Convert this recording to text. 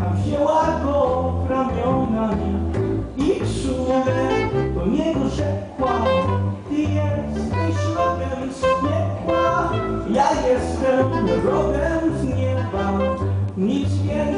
a wzięła go ramionami i czule do niego rzekła, ty jesteś rodem z piekła, ja jestem rodem z nieba, nic nie